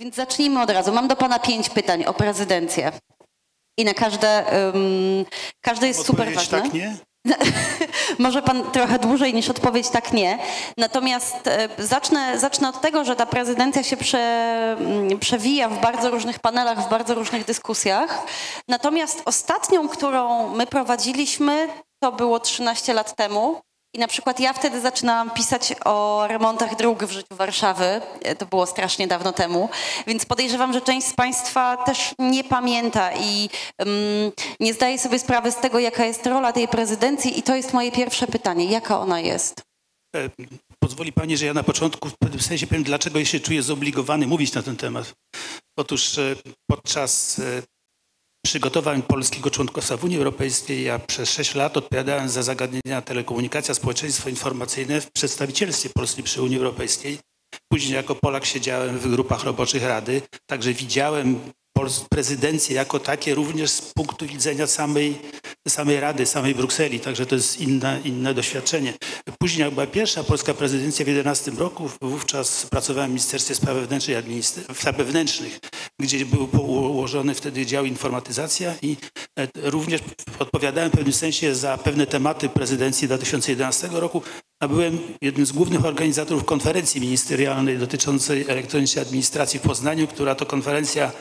Więc zacznijmy od razu. Mam do Pana pięć pytań o prezydencję. I na każde, um, każde jest super Odpowiedź ważne. tak, nie? Może pan trochę dłużej niż odpowiedź tak nie. Natomiast e, zacznę, zacznę od tego, że ta prezydencja się prze, mm, przewija w bardzo różnych panelach, w bardzo różnych dyskusjach. Natomiast ostatnią, którą my prowadziliśmy, to było 13 lat temu. I na przykład ja wtedy zaczynałam pisać o remontach dróg w życiu Warszawy. E, To było strasznie dawno temu. Więc podejrzewam, że część z Państwa też nie pamięta i um, nie zdaje sobie sprawy z tego, jaka jest rola tej prezydencji. I to jest moje pierwsze pytanie. Jaka ona jest? E, Pozwoli Pani, że ja na początku w pewnym sensie powiem, dlaczego ja się czuję zobligowany mówić na ten temat. Otóż e, podczas przygotowań polskiego członkostwa w Unii Europejskiej ja przez sześć lat odpowiadałem za zagadnienia telekomunikacja, społeczeństwo informacyjne w przedstawicielstwie Polski przy Unii Europejskiej. Później jako Polak siedziałem w grupach roboczych Rady, także widziałem prezydencję jako takie również z punktu widzenia samej, samej Rady, samej Brukseli, także to jest inne, inne doświadczenie. Później jak była pierwsza polska prezydencja w 2011 roku, wówczas pracowałem w Ministerstwie Spraw Wewnętrznych i Spraw Wewnętrznych, gdzie był ułożony wtedy dział informatyzacja i e, również odpowiadałem w pewnym sensie za pewne tematy prezydencji 2011 roku, a byłem jednym z głównych organizatorów konferencji ministerialnej dotyczącej elektronicznej administracji w Poznaniu, która to konferencja,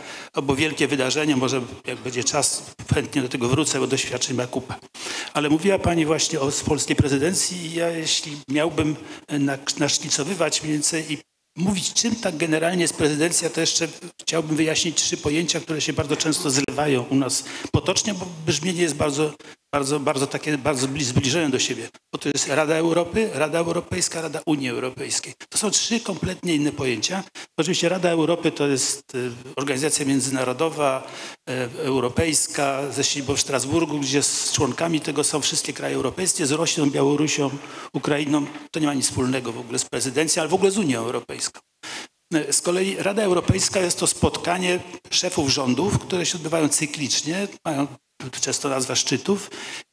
było wielkie wydarzenie, może jak będzie czas, chętnie do tego wrócę, bo doświadczeń ma kupę. Ale mówiła Pani właśnie o polskiej prezydencji i ja jeśli miałbym nak- naszkicowywać mniej więcej i mówić, czym tak generalnie jest prezydencja, to jeszcze chciałbym wyjaśnić trzy pojęcia, które się bardzo często zlewają u nas potocznie, bo brzmienie jest bardzo, bardzo, bardzo takie, bardzo bli- zbliżone do siebie. Bo to jest Rada Europy, Rada Europejska, Rada Unii Europejskiej. To są trzy kompletnie inne pojęcia. Oczywiście Rada Europy to jest e, organizacja międzynarodowa, e, europejska, ze siedzibą w Strasburgu, gdzie z członkami tego są wszystkie kraje europejskie, z Rosją, Białorusią, Ukrainą. To nie ma nic wspólnego w ogóle z prezydencją, ale w ogóle z Unią Europejską. E, Z kolei Rada Europejska jest to spotkanie szefów rządów, które się odbywają cyklicznie, mają często nazwę szczytów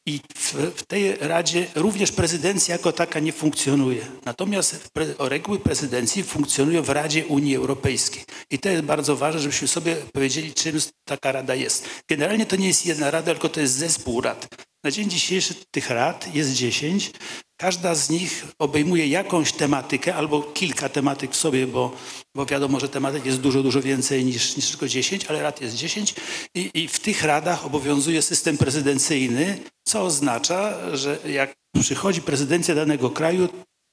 i w, tej Radzie również prezydencja jako taka nie funkcjonuje. Natomiast reguły prezydencji funkcjonują w Radzie Unii Europejskiej. I to jest bardzo ważne, żebyśmy sobie powiedzieli, czym taka Rada jest. Generalnie to nie jest jedna Rada, tylko to jest zespół rad. Na dzień dzisiejszy tych rad jest 10. Każda z nich obejmuje jakąś tematykę albo kilka tematyk w sobie, bo, bo wiadomo, że tematyk jest dużo, dużo więcej niż, niż tylko 10, ale rad jest 10 i, i w tych radach obowiązuje system prezydencyjny, co oznacza, że jak przychodzi prezydencja danego kraju,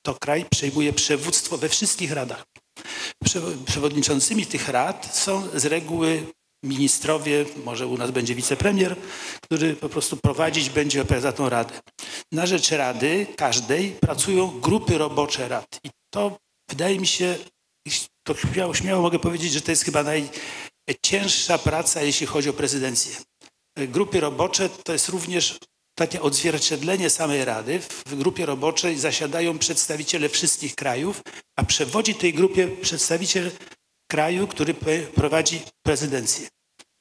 to kraj przejmuje przewództwo we wszystkich radach. Przewo- Przewodniczącymi tych rad są z reguły ministrowie, może u nas będzie wicepremier, który po prostu prowadzić będzie opowiada tą radę. Na rzecz rady każdej pracują grupy robocze rad. I to wydaje mi się, to śmiało, śmiało mogę powiedzieć, że to jest chyba najcięższa praca, jeśli chodzi o prezydencję. Grupy robocze to jest również takie odzwierciedlenie samej Rady. W grupie roboczej zasiadają przedstawiciele wszystkich krajów, a przewodzi tej grupie przedstawiciel kraju, który prowadzi prezydencję.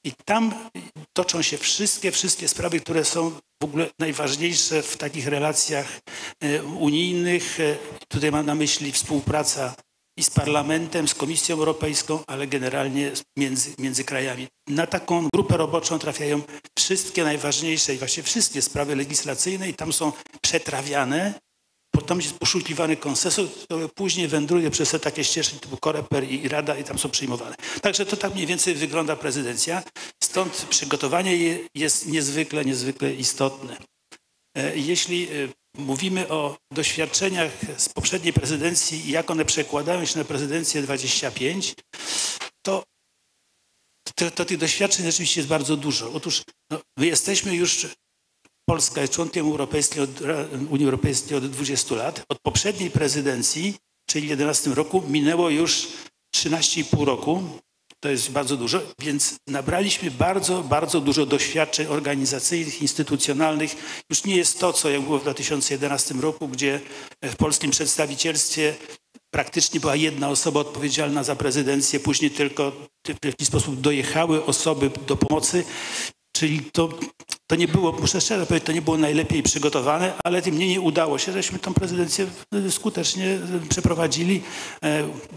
I tam toczą się wszystkie, wszystkie sprawy, które są w ogóle najważniejsze w takich relacjach e, unijnych. E, Tutaj mam na myśli współpraca i z Parlamentem, z Komisją Europejską, ale generalnie między, między krajami. Na taką grupę roboczą trafiają wszystkie najważniejsze i właściwie wszystkie sprawy legislacyjne i tam są przetrawiane Potem jest poszukiwany konsensus, który później wędruje przez te takie ścieżki typu Koreper i Rada i tam są przyjmowane. Także to tak mniej więcej wygląda prezydencja. Stąd przygotowanie je- jest niezwykle, niezwykle istotne. E, Jeśli e, mówimy o doświadczeniach z poprzedniej prezydencji i jak one przekładają się na prezydencję 25, to, to, to tych doświadczeń rzeczywiście jest bardzo dużo. Otóż no, my jesteśmy już Polska jest członkiem Europejskiej od, Unii Europejskiej od 20 lat. Od poprzedniej prezydencji, czyli w 2011 roku, minęło już 13,5 roku. To jest bardzo dużo, więc nabraliśmy bardzo, bardzo dużo doświadczeń organizacyjnych, instytucjonalnych. Już nie jest to, co jak było w 2011 roku, gdzie w polskim przedstawicielstwie praktycznie była jedna osoba odpowiedzialna za prezydencję, później tylko w jakiś sposób dojechały osoby do pomocy. Czyli to To nie było, muszę szczerze powiedzieć, to nie było najlepiej przygotowane, ale tym niemniej udało się, żeśmy tą prezydencję skutecznie przeprowadzili.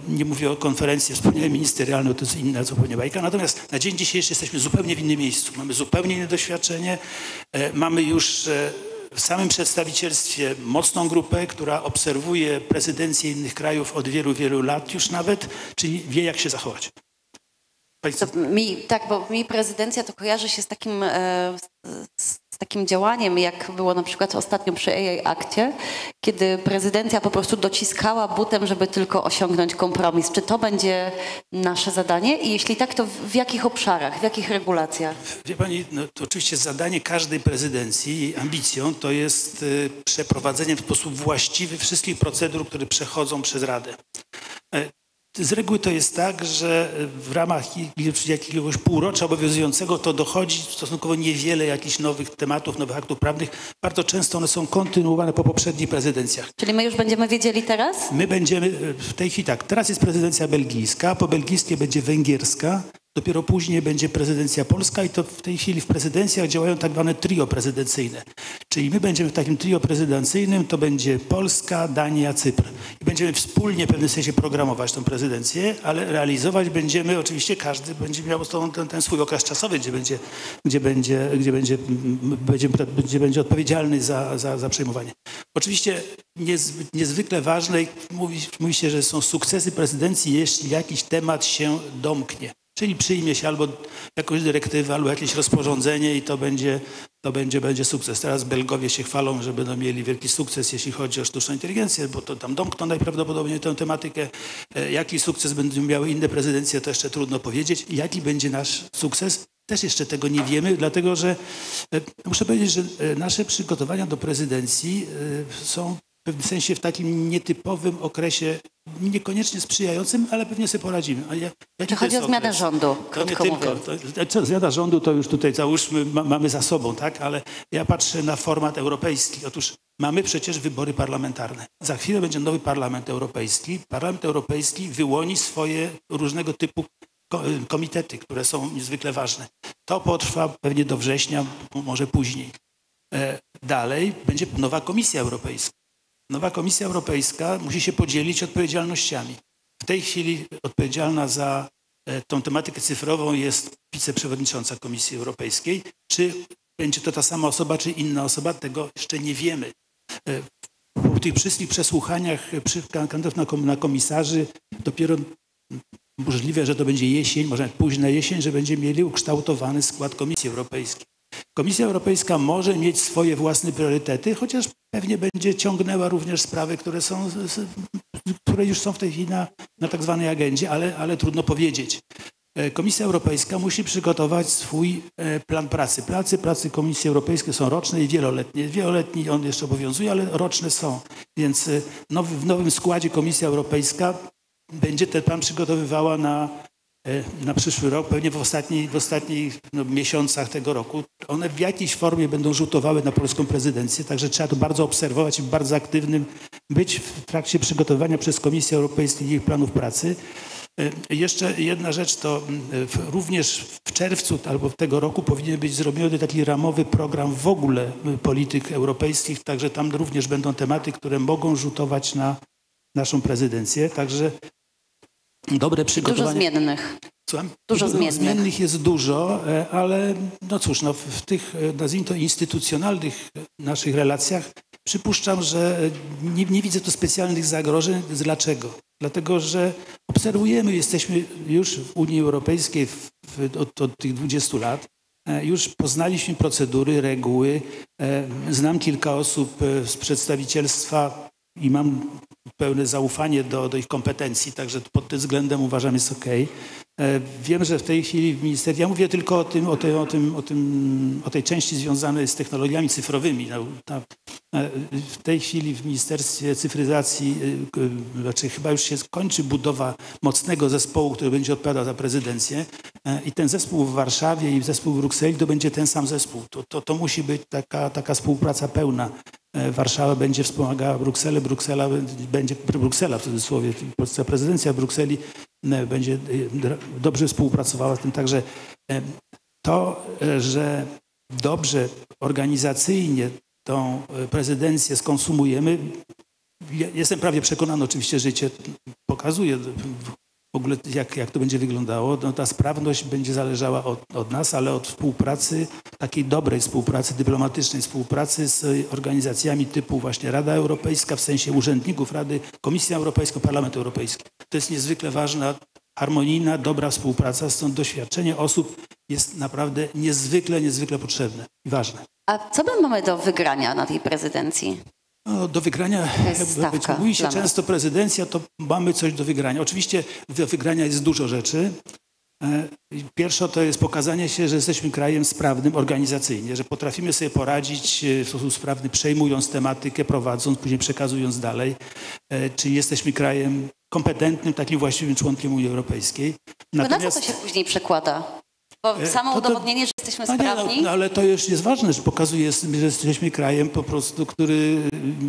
Nie mówię o konferencji wspólnej ministerialnej, to jest inna zupełnie bajka. Natomiast na dzień dzisiejszy jesteśmy zupełnie w innym miejscu. Mamy zupełnie inne doświadczenie. Mamy już w samym przedstawicielstwie mocną grupę, która obserwuje prezydencję innych krajów od wielu, wielu lat już nawet, czyli wie, jak się zachować. Mi, tak, bo mi prezydencja to kojarzy się z takim, e, z, z takim działaniem, jak było na przykład ostatnio przy AI Akcie, kiedy prezydencja po prostu dociskała butem, żeby tylko osiągnąć kompromis. Czy to będzie nasze zadanie? I jeśli tak, to w jakich obszarach, w jakich regulacjach? Wie Pani, no, to oczywiście zadanie każdej prezydencji, jej ambicją to jest y, przeprowadzenie w sposób właściwy wszystkich procedur, które przechodzą przez Radę. E, z reguły to jest tak, że w ramach jakiegoś półrocza obowiązującego to dochodzi stosunkowo niewiele jakichś nowych tematów, nowych aktów prawnych. Bardzo często one są kontynuowane po poprzednich prezydencjach. Czyli my już będziemy wiedzieli teraz? My będziemy w tej chwili tak. Teraz jest prezydencja belgijska, po belgijskiej będzie węgierska, Dopiero później będzie prezydencja polska i to w tej chwili w prezydencjach działają tak zwane trio prezydencyjne. Czyli my będziemy w takim trio prezydencyjnym, to będzie Polska, Dania, Cypr. I będziemy wspólnie w pewnym sensie programować tę prezydencję, ale realizować będziemy, oczywiście każdy będzie miał ten, ten swój okres czasowy, gdzie będzie, gdzie będzie, gdzie będzie, będzie, gdzie będzie odpowiedzialny za, za, za przejmowanie. Oczywiście niezwykle ważne, mówi, mówi się, że są sukcesy prezydencji, jeśli jakiś temat się domknie. Czyli przyjmie się albo jakąś dyrektywę, albo jakieś rozporządzenie i to będzie, to będzie, będzie sukces. Teraz Belgowie się chwalą, że będą mieli wielki sukces, jeśli chodzi o sztuczną inteligencję, bo to tam domkną najprawdopodobniej tę tematykę. E, jaki sukces będą miały inne prezydencje, to jeszcze trudno powiedzieć. Jaki będzie nasz sukces? Też jeszcze tego nie wiemy, dlatego że e, muszę powiedzieć, że e, nasze przygotowania do prezydencji są w pewnym sensie w takim nietypowym okresie, niekoniecznie sprzyjającym, ale pewnie sobie poradzimy. A ja, Czy chodzi o zmianę rządu, to nie tylko. To, zmiana rządu to już tutaj załóżmy ma, mamy za sobą, tak? Ale ja patrzę na format europejski. Otóż mamy przecież wybory parlamentarne. Za chwilę będzie nowy Parlament Europejski. Parlament Europejski wyłoni swoje różnego typu komitety, które są niezwykle ważne. To potrwa pewnie do września, może później. E, dalej będzie nowa Komisja Europejska. Nowa Komisja Europejska musi się podzielić odpowiedzialnościami. W tej chwili odpowiedzialna za e, tą tematykę cyfrową jest wiceprzewodnicząca Komisji Europejskiej. Czy będzie to ta sama osoba, czy inna osoba, tego jeszcze nie wiemy. E, po tych wszystkich przesłuchaniach kandydatów na komisarzy dopiero możliwe, że to będzie jesień, może późna jesień, że będziemy mieli ukształtowany skład Komisji Europejskiej. Komisja Europejska może mieć swoje własne priorytety, chociaż pewnie będzie ciągnęła również sprawy, które, są, które już są w tej chwili na, na tak zwanej agendzie, ale, ale trudno powiedzieć. E, Komisja Europejska musi przygotować swój e, plan pracy. Pracy, pracy Komisji Europejskiej są roczne i wieloletnie. Wieloletni on jeszcze obowiązuje, ale roczne są. Więc e, w nowym składzie Komisja Europejska będzie ten plan przygotowywała na na przyszły rok, pewnie w, ostatnich, w ostatnich no, miesiącach tego roku, one w jakiejś formie będą rzutowały na polską prezydencję, także trzeba to bardzo obserwować i bardzo aktywnym być w trakcie przygotowania przez Komisję Europejską ich planów pracy. E, jeszcze jedna rzecz to również w czerwcu albo tego roku powinien być zrobiony taki ramowy program w ogóle polityk europejskich, także tam również będą tematy, które mogą rzutować na naszą prezydencję. Także dobre przygotowanie. Dużo zmiennych. Słucham? Dużo zmiennych. zmiennych jest dużo, e, ale no cóż, no w tych, e, nazwijmy to, instytucjonalnych naszych relacjach przypuszczam, że nie, nie widzę tu specjalnych zagrożeń. Dlaczego? Dlatego, że obserwujemy, jesteśmy już w Unii Europejskiej w, w, od, od tych 20 lat, e, już poznaliśmy procedury, reguły. Znam kilka osób z przedstawicielstwa i mam pełne zaufanie do, do ich kompetencji, także pod tym względem uważam jest ok. E, wiem, że w tej chwili w ministerstwie, ja mówię tylko o, tym, o, tej, o, tym, o, tym, o tej części związanej z technologiami cyfrowymi. E, w tej chwili w Ministerstwie Cyfryzacji, e, znaczy chyba już się kończy budowa mocnego zespołu, który będzie odpowiadał za prezydencję i ten zespół w Warszawie i zespół w Brukseli to będzie ten sam zespół. To, to, to musi być taka, taka współpraca pełna Warszawa będzie wspomagała Brukselę, Bruksela będzie, Bruksela w cudzysłowie, polska prezydencja Brukseli będzie e, dobrze współpracowała z tym. Także to, że dobrze organizacyjnie tą prezydencję skonsumujemy, jestem prawie przekonany, oczywiście życie pokazuje w ogóle jak, jak to będzie wyglądało. No, ta sprawność będzie zależała od, od nas, ale od współpracy, takiej dobrej współpracy, dyplomatycznej współpracy z organizacjami typu właśnie Rada Europejska, w sensie urzędników Rady, Komisja Europejska, Parlament Europejski. To jest niezwykle ważna, harmonijna, dobra współpraca, stąd doświadczenie osób jest naprawdę niezwykle, niezwykle potrzebne i ważne. A co my mamy do wygrania na tej prezydencji? No, do wygrania, jak mówi się często prezydencja, to mamy coś do wygrania. Oczywiście do wygrania jest dużo rzeczy. E, pierwsza to jest pokazanie się, że jesteśmy krajem sprawnym organizacyjnie, że potrafimy sobie poradzić e, w sposób sprawny, przejmując tematykę, prowadząc, później przekazując dalej. E, czy jesteśmy krajem kompetentnym, takim właściwym członkiem Unii Europejskiej. Natomiast... na co to się później przekłada? Bo e, samo to, udowodnienie, że jesteśmy no sprawni. Nie, no, ale to już jest ważne, że pokazuje, że jesteśmy krajem po prostu, który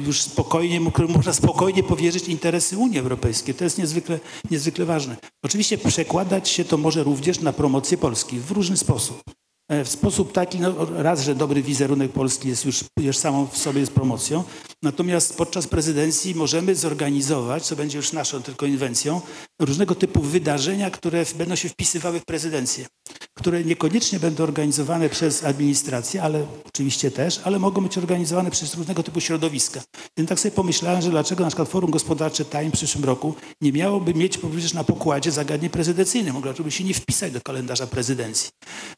już spokojnie, który można spokojnie powierzyć interesy Unii Europejskiej. To jest niezwykle, niezwykle ważne. Oczywiście przekładać się to może również na promocję Polski w różny sposób. E, w sposób taki, no, raz, że dobry wizerunek Polski jest już, już samą w sobie promocją, natomiast podczas prezydencji możemy zorganizować, co będzie już naszą tylko inwencją, różnego typu wydarzenia, które będą się wpisywały w prezydencję, które niekoniecznie będą organizowane przez administrację, ale oczywiście też, ale mogą być organizowane przez różnego typu środowiska. Więc tak sobie pomyślałem, że dlaczego na przykład Forum Gospodarcze TAIM w przyszłym roku nie miałoby mieć przecież na pokładzie zagadnień prezydencyjnych, mogłoby się nie wpisać do kalendarza prezydencji.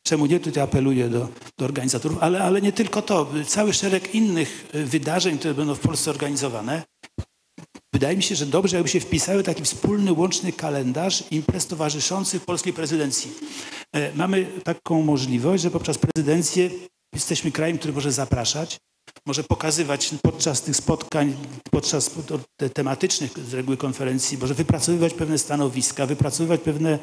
Czemu nie tutaj apeluję do, do organizatorów, ale, ale nie tylko to. Cały szereg innych e, wydarzeń, które będą w Polsce organizowane. Wydaje mi się, że dobrze, jakby się wpisały taki wspólny, łączny kalendarz imprez towarzyszących polskiej prezydencji. E, mamy taką możliwość, że poprzez prezydencję jesteśmy krajem, który może zapraszać, może pokazywać podczas tych spotkań, podczas tematycznych z reguły konferencji, może wypracowywać pewne stanowiska, wypracowywać pewne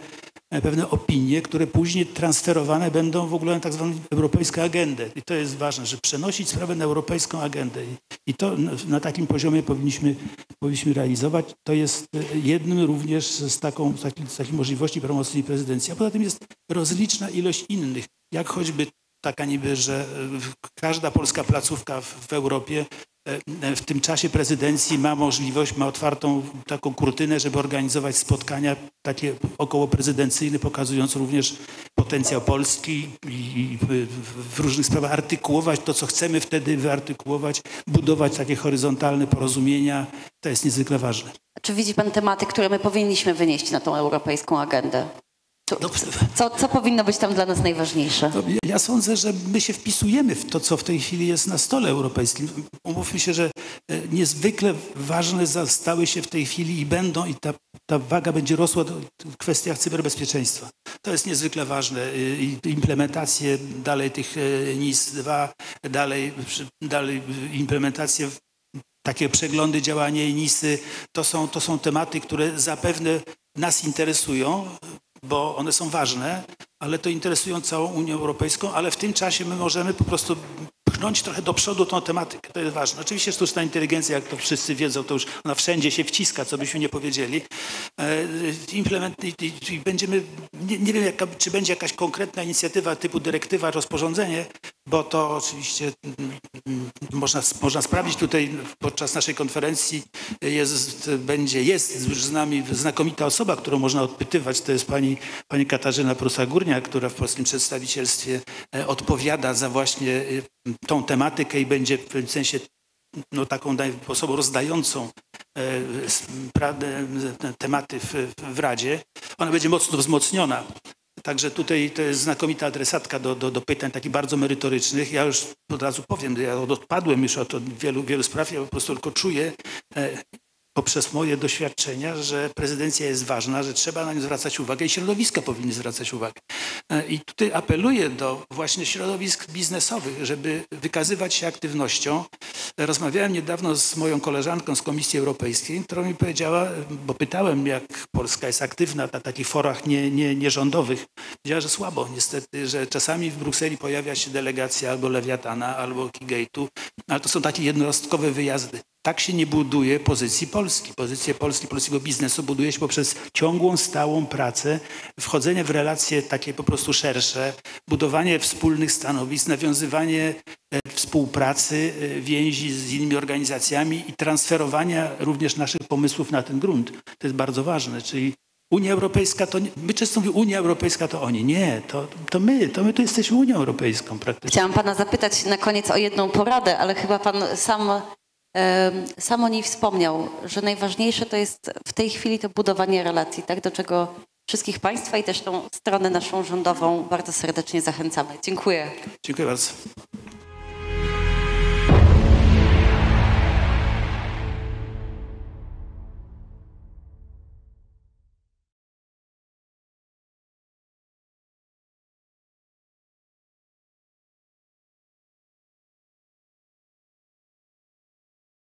pewne opinie, które później transferowane będą w ogóle na tak zwaną europejską agendę. I to jest ważne, że przenosić sprawę na europejską agendę. I to na takim poziomie powinniśmy, powinniśmy realizować. To jest e, jednym również z, taką, z, takim, z takich możliwości promocji prezydencji. A poza tym jest rozliczna ilość innych, jak choćby taka niby, że e, każda polska placówka w, w Europie w tym czasie prezydencji ma możliwość, ma otwartą taką kurtynę, żeby organizować spotkania takie około prezydencyjne, pokazując również potencjał Polski i w różnych sprawach artykułować to, co chcemy wtedy wyartykułować, budować takie horyzontalne porozumienia. To jest niezwykle ważne. Czy widzi Pan tematy, które my powinniśmy wynieść na tą europejską agendę? Co, co, co, powinno być tam dla nas najważniejsze? Ja sądzę, że my się wpisujemy w to, co w tej chwili jest na stole europejskim. Umówmy się, że e, niezwykle ważne stały się w tej chwili i będą, i ta, ta waga będzie rosła w kwestiach cyberbezpieczeństwa. To jest niezwykle ważne. I implementacje dalej tych e, NIS-2, dalej, dalej implementacje takie przeglądy działania NIS-y, to są, to są tematy, które zapewne nas interesują bo one są ważne, ale to interesują całą Unię Europejską, ale w tym czasie my możemy po prostu pchnąć trochę do przodu tą tematykę. To jest ważne. Oczywiście sztuczna inteligencja, jak to wszyscy wiedzą, to już ona wszędzie się wciska, co byśmy nie powiedzieli. E, implement, będziemy, nie, nie wiem, jaka, czy będzie jakaś konkretna inicjatywa typu dyrektywa, rozporządzenie, bo to oczywiście mm, można, można sprawdzić tutaj podczas naszej konferencji jest, będzie, jest już z nami znakomita osoba, którą można odpytywać. To jest pani, pani Katarzyna Prusa-Górnia, która w polskim przedstawicielstwie e, odpowiada za właśnie e, tą tematykę i będzie w tym sensie no, taką osobą rozdającą e, tematy w, w Radzie. Ona będzie mocno wzmocniona Także tutaj to jest znakomita adresatka do, do, do, pytań takich bardzo merytorycznych. Ja już od razu powiem, ja odpadłem już od wielu, wielu spraw, ja po prostu tylko czuję e, poprzez moje doświadczenia, że prezydencja jest ważna, że trzeba na nią zwracać uwagę i środowiska powinny zwracać uwagę. E, I tutaj apeluję do właśnie środowisk biznesowych, żeby wykazywać się aktywnością. Rozmawiałem niedawno z moją koleżanką z Komisji Europejskiej, która mi powiedziała, bo pytałem, jak Polska jest aktywna na takich forach nie, nie, nierządowych. Powiedziała, że słabo niestety, że czasami w Brukseli pojawia się delegacja albo Lewiatana, albo Kigate'u, ale to są takie jednostkowe wyjazdy. Tak się nie buduje pozycji Polski. Pozycję Polski, polskiego biznesu buduje się poprzez ciągłą, stałą pracę, wchodzenie w relacje takie po prostu szersze, budowanie wspólnych stanowisk, nawiązywanie e, współpracy, e, więzi z innymi organizacjami i transferowania również naszych pomysłów na ten grunt. To jest bardzo ważne, czyli Unia Europejska to, my często mówimy Unia Europejska to oni. Nie, to, to my, to my tu jesteśmy Unią Europejską praktycznie. Chciałam pana zapytać na koniec o jedną poradę, ale chyba pan sam, sam o niej wspomniał, że najważniejsze to jest w tej chwili to budowanie relacji, tak, do czego wszystkich państwa i też tą stronę naszą rządową bardzo serdecznie zachęcamy. Dziękuję. Dziękuję bardzo.